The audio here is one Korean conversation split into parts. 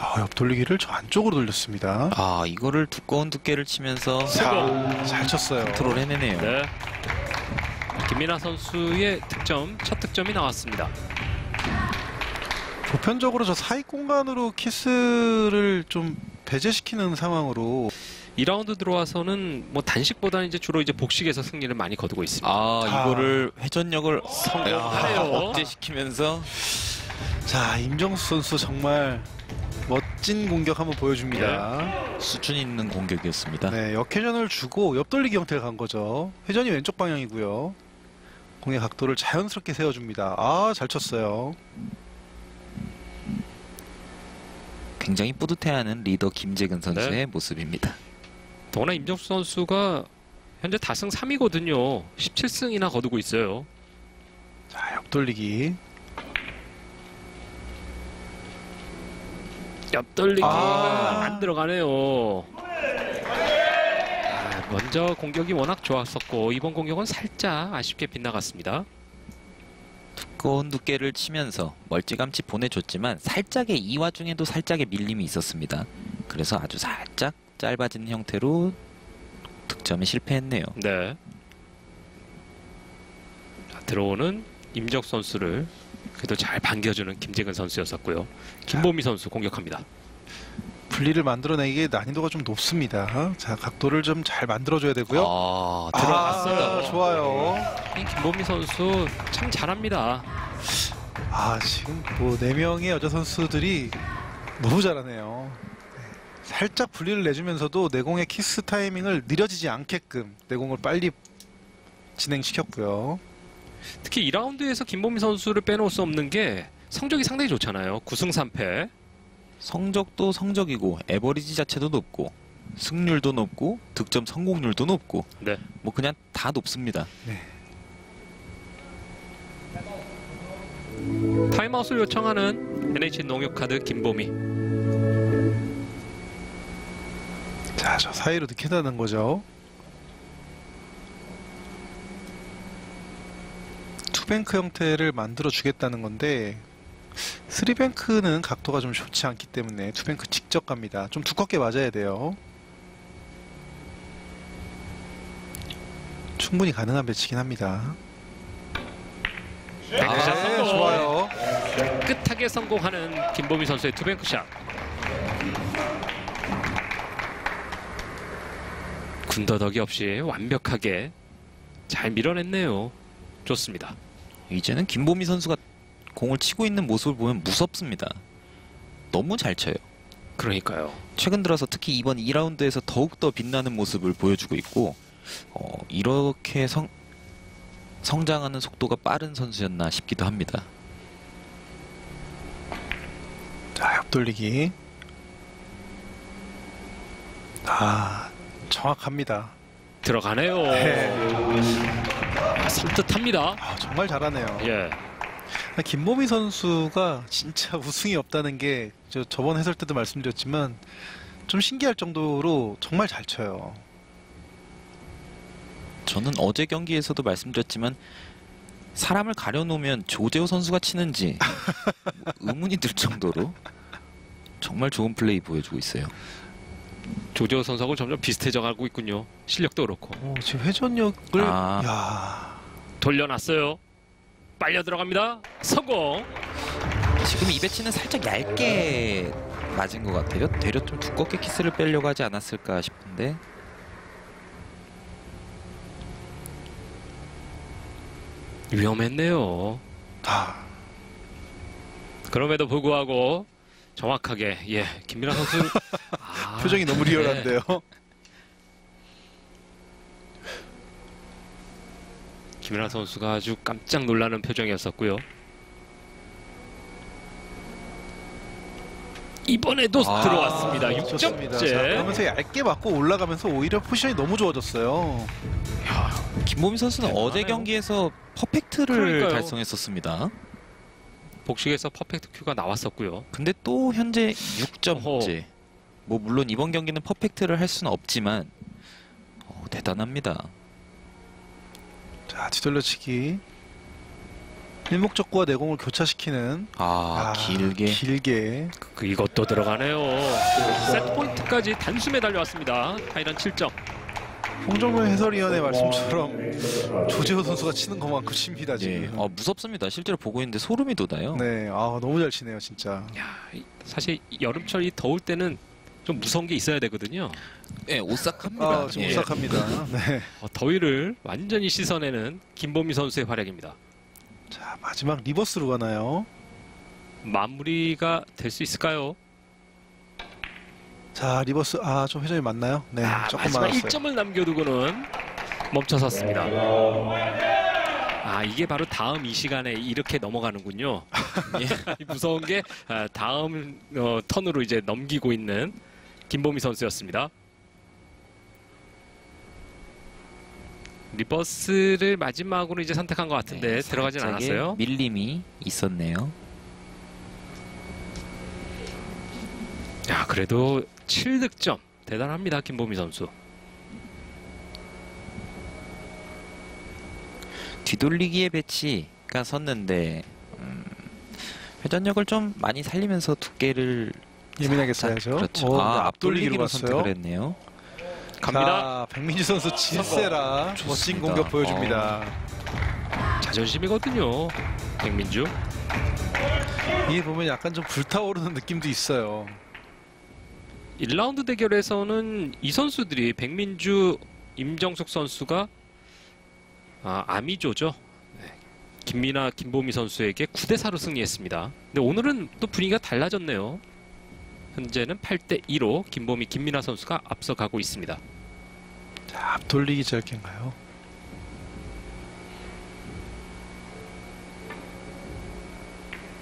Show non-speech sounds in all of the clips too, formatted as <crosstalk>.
아, 옆 돌리기를 저 안쪽으로 돌렸습니다. 아 이거를 두꺼운 두께를 치면서 자, 잘 쳤어요. 컨트롤 해내네요. 네. 김민아 선수의 득점, 첫 득점이 나왔습니다. 보편적으로 저 사이 공간으로 키스를 좀 배제시키는 상황으로 2라운드 들어와서는 뭐 단식보다는 이제 주로 이제 복식에서 승리를 많이 거두고 있습니다. 아 아. 이거를 회전력을 성공하네요. 억제시키면서 자 임정수 선수 정말 멋진 공격 한번 보여줍니다. 수준 있는 공격이었습니다. 네, 역회전을 주고 옆돌리기 형태를 간 거죠. 회전이 왼쪽 방향이고요. 공의 각도를 자연스럽게 세워줍니다. 아, 잘 쳤어요. 굉장히 뿌듯해하는 리더 김재근 선수의 네. 모습입니다. 더구나 임정수 선수가 현재 다승 3위거든요. 17승이나 거두고 있어요. 자, 옆돌리기. 옆돌리기가 아. 안 들어가네요. 아, 먼저 공격이 워낙 좋았었고 이번 공격은 살짝 아쉽게 빗나갔습니다. 두꺼운 두께를 치면서 멀찌감치 보내줬지만 살짝의 이 와중에도 살짝의 밀림이 있었습니다. 그래서 아주 살짝 짧아진 형태로 득점에 실패했네요. 네. 자, 들어오는 임적 선수를 그래도 잘 반겨주는 김재근 선수였었고요. 김보미 선수 공격합니다. 분리를 만들어내기에 난이도가 좀 높습니다. 자, 각도를 좀 잘 만들어줘야 되고요. 아, 들어갔어요. 아, 좋아요. 이 김보미 선수 참 잘합니다. 아, 지금 뭐, 네 명의 여자 선수들이 너무 잘하네요. 네, 살짝 분리를 내주면서도 내공의 키스 타이밍을 느려지지 않게끔 내공을 빨리 진행시켰고요. 특히 2라운드에서 김보미 선수를 빼놓을 수 없는 게 성적이 상당히 좋잖아요. 9승 3패. 성적도 성적이고 에버리지 자체도 높고 승률도 높고 득점 성공률도 높고 네. 뭐 그냥 다 높습니다. 타임아웃을 요청하는 NH 농협카드 김보미. 자, 저 사이로 넣겠다는 거죠. two bank 형태를 만들어 주겠다는 건데 three bank는 각도가 좀 좋지 않기 때문에 two bank 직접 갑니다. 좀 두껍게 맞아야 돼요. 충분히 가능한 배치긴 합니다. 백샷 네, 성공. 좋아요. 끝하게 성공하는 김보미 선수의 투뱅크샷. 군더더기 없이 완벽하게 잘 밀어냈네요. 좋습니다. 이제는 김보미 선수가 공을 치고 있는 모습을 보면 무섭습니다. 너무 잘 쳐요. 그러니까요. 최근 들어서 특히 이번 2라운드에서 더욱더 빛나는 모습을 보여주고 있고 어, 이렇게 성, 성장하는 속도가 빠른 선수였나 싶기도 합니다. 자, 옆돌리기. 아, 정확합니다. 들어가네요. 네. 아, 섬뜩합니다. 아, 정말 잘하네요. 예. 김보미 선수가 진짜 우승이 없다는 게저 저번 해설 때도 말씀드렸지만 좀 신기할 정도로 정말 잘 쳐요. 저는 어제 경기에서도 말씀드렸지만 사람을 가려놓으면 조재호 선수가 치는지 뭐 <laughs> 의문이 들 정도로 정말 좋은 플레이 보여주고 있어요. 조재호 선수하고 점점 비슷해져 가고 있군요. 실력도 그렇고. 오, 지금 회전력을 아. 야. 돌려놨어요. 빨려 들어갑니다. 성공. 지금 이 배치는 살짝 얇게 맞은 것 같아요. 되려 좀 두껍게 키스를 빼려고 하지 않았을까 싶은데 위험했네요. 아, 그럼에도 불구하고 정확하게 예 김민아 선수 아, <laughs> 표정이 너무 네. 리얼한데요. 김민아 선수가 아주 깜짝 놀라는 표정이었었고요. 이번에도 아, 들어왔습니다. 좋습니다. 자, 6점째. 그러면서 얇게 맞고 올라가면서 오히려 포지션이 너무 좋아졌어요. 김보미 선수는 대단하네요. 어제 경기에서 퍼펙트를 그러니까요. 달성했었습니다. 복식에서 퍼펙트 큐가 나왔었고요. 근데 또 현재 어허. 6점째. 뭐 물론 이번 경기는 퍼펙트를 할 수는 없지만 어, 대단합니다. 자, 뒤돌려치기. 일목적구와 내공을 교차시키는 아, 길게 길게 그 이것도 들어가네요. 세트 포인트까지 단숨에 달려왔습니다. 타이런 7점. 홍정면 해설위원의 말씀처럼 조재호 선수가 치는 것만큼 칩니다 예. 지금. 어, 무섭습니다. 실제로 보고 있는데 소름이 돋아요. 네, 아 너무 잘 치네요 진짜. 야, 이- 사실 이 여름철 이 더울 때는 좀 무서운 게 있어야 되거든요. 예, 오싹합니다. 아, 좀 예. 오싹합니다. <laughs> 네. 어, 더위를 완전히 씻어내는 김보미 선수의 활약입니다. 자 마지막 reverse로 가나요? 마무리가 될 수 있을까요? 자 reverse 아 좀 회전이 맞나요? 네, 아, 조금 마지막 많았어요. 1점을 남겨두고는 멈춰섰습니다. 아 이게 바로 다음 이 시간에 이렇게 넘어가는군요. <laughs> 예, 무서운 게 아, 다음 어, 턴으로 이제 넘기고 있는 김보미 선수였습니다. reverse를 마지막으로 이제 선택한 것 같은데 네, 들어가진 않았어요. 밀림이 있었네요. 야 그래도 7득점 대단합니다 김보미 선수. 뒤돌리기의 배치가 섰는데 음, 회전력을 좀 많이 살리면서 두께를 예민하게 써야죠. 그렇죠. 어, 아, 앞돌리기로 갔어요. 선택을 했네요. 갑니다. 자, 백민주 선수 질세라 멋진 좋습니다. 공격 보여줍니다. 자존심이거든요. 백민주. 이게 보면 약간 좀 불타오르는 느낌도 있어요. 1라운드 대결에서는 이 선수들이 백민주, 임정숙 선수가 아, 아미조죠. 네. 김민아, 김보미 선수에게 9대 4로 승리했습니다. 근데 오늘은 또 분위기가 달라졌네요. 현재는 8대 2로 김보미, 김민아 선수가 앞서가고 있습니다. 자, 앞 돌리기 짧게인가요?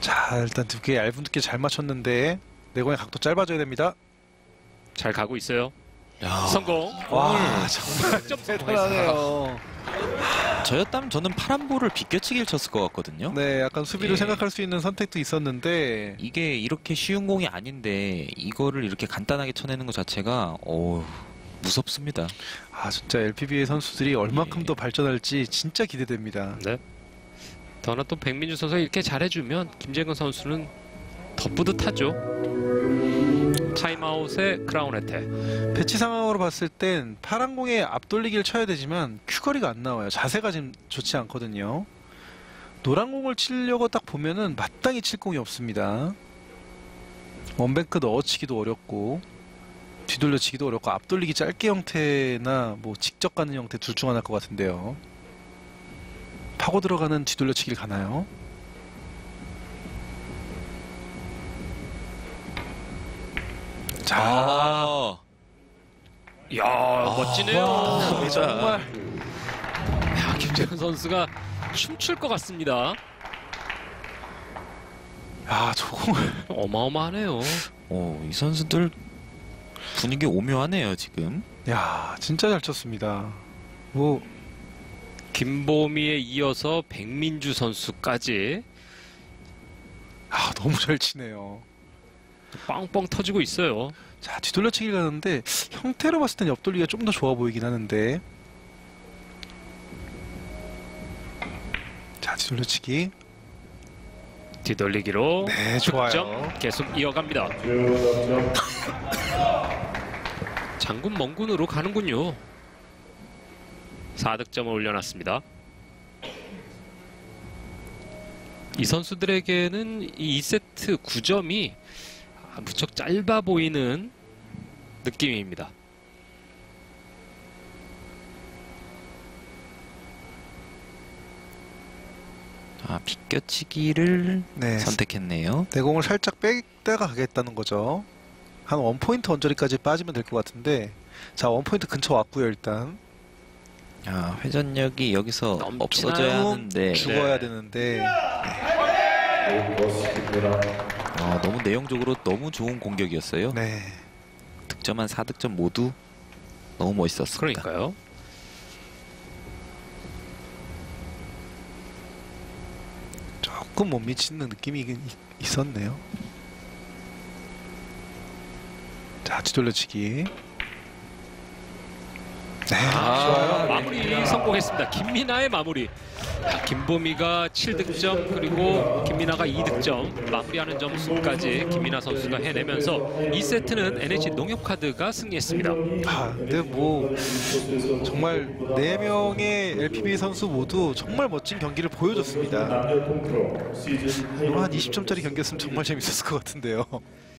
자, 일단 두께 얇은 두께 잘 맞췄는데 내공의 각도 짧아져야 됩니다. 잘 가고 있어요. 야, 성공. 와, 정말 점 대단하네요. 저였다면 저는 파란 볼을 비껴치기를 쳤을 것 같거든요. 네, 약간 수비를 예. 생각할 수 있는 선택도 있었는데 이게 이렇게 쉬운 공이 아닌데 이거를 이렇게 간단하게 쳐내는 것 자체가 어 무섭습니다. 아, 진짜 LPBA 선수들이 얼마큼 예. 더 발전할지 진짜 기대됩니다. 네. 더나 또 백민주 선수가 이렇게 잘해주면 김재근 선수는 더 뿌듯하죠. 타임아웃의 크라운해태. 배치 상황으로 봤을 땐 파란 공에 앞돌리기를 쳐야 되지만 큐거리가 안 나와요. 자세가 지금 좋지 않거든요. 노란 공을 치려고 딱 보면은 마땅히 칠 공이 없습니다. one bank 넣어치기도 어렵고 뒤돌려치기도 어렵고 앞돌리기 짧게 형태나 뭐 직접 가는 형태 둘 중 하나일 것 같은데요. 파고 들어가는 뒤돌려치기를 가나요? 자, 아, 이야 멋지네요. 아, 정말 야, 김재근 선수가 춤출 것 같습니다. 야, 저 공을 <laughs> 어마어마하네요. 어, 이 선수들 분위기 오묘하네요 지금. 야, 진짜 잘 쳤습니다. 뭐 김보미에 이어서 백민주 선수까지 아, 너무 잘 치네요. 빵빵 터지고 있어요. 자, 뒤돌려치기 가는데 형태로 봤을 땐 옆돌리기가 좀 더 좋아 보이긴 하는데. 자, 뒤돌려치기. 뒤돌리기로 네, 좋아요. 계속 이어갑니다. <laughs> 장군 멍군으로 가는군요. 4득점을 올려놨습니다. 이 선수들에게는 이 2세트 9점이 무척 짧아 보이는 느낌입니다. 아 비껴치기를 네. 선택했네요. 내공을 살짝 뺐다가 가겠다는 거죠. 한 원포인트 언저리까지 빠지면 될 것 같은데. 자, 원포인트 근처 왔고요, 일단. 아 회전력이 여기서? 없어져야 하는데 죽어야 네. 되는데. 아, 너무 내용적으로 너무 좋은 공격이었어요. 네. 득점한 4득점 모두 너무 멋있었습니다. 그러니까요. 조금 못 미치는 느낌이 있- 있었네요. 자, 뒤돌려치기. 네, 아, 좋아요. 마무리 성공했습니다. 김민아의 마무리. 야, 김보미가 7득점 그리고 김민아가 2득점 마무리하는 점수까지 김민아 선수가 해내면서 2세트는 NH 농협카드가 승리했습니다. 아, 근데 뭐 정말 네 명의 LPB 선수 모두 정말 멋진 경기를 보여줬습니다. 한 20점짜리 경기였으면 정말 재밌었을 것 같은데요.